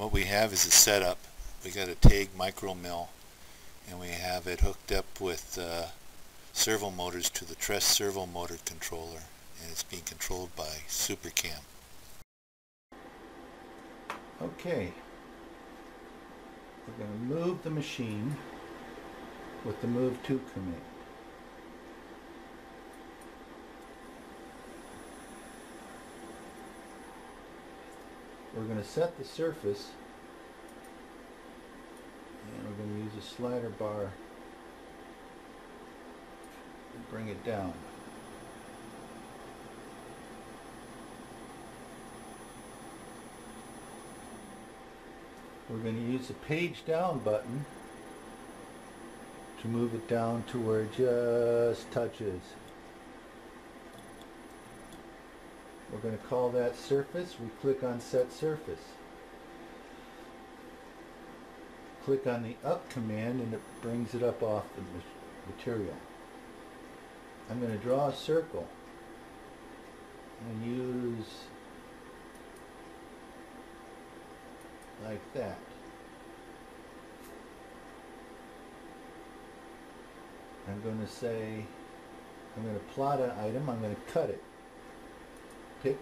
what we have is a setup. We got a Taig micro mill and we have it hooked up with uh, servo motors to the TresServo motor controller and it's being controlled by SuperCam. Okay. We're going to move the machine with the move to command. We're going to set the surface and we're going to use a slider bar to bring it down. We're going to use the page down button to move it down to where it just touches. We're going to call that surface. We click on set surface. Click on the up command and it brings it up off the material. I'm going to draw a circle and use like that. I'm going to say, I'm going to plot an item, I'm going to cut it. Pick,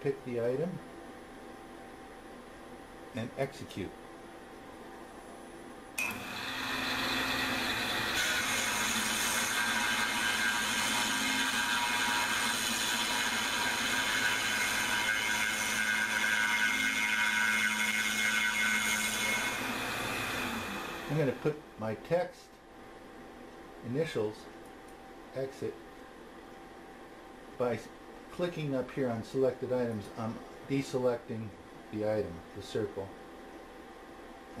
pick the item, and execute. I'm going to put my text initials exit by clicking up here on selected items I'm deselecting the item, the circle.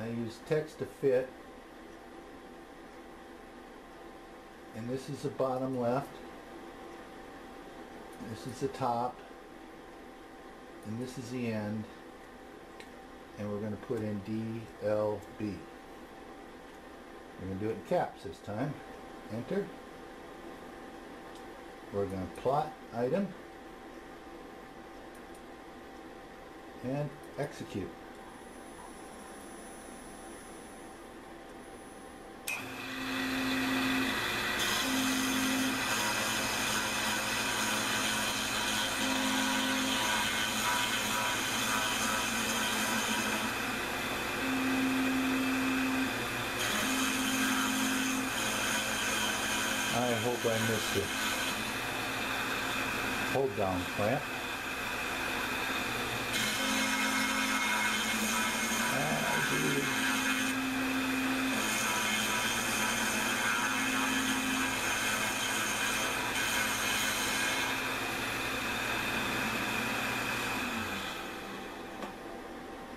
I use text to fit and this is the bottom left this is the top and this is the end and we're going to put in DLB. We're going to do it in caps this time. Enter. We're going to plot item and execute. I hope I missed it. Hold down, clamp.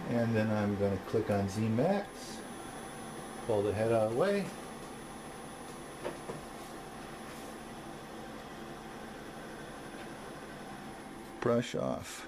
And then I'm going to click on Z-Max, pull the head out of the way, brush off.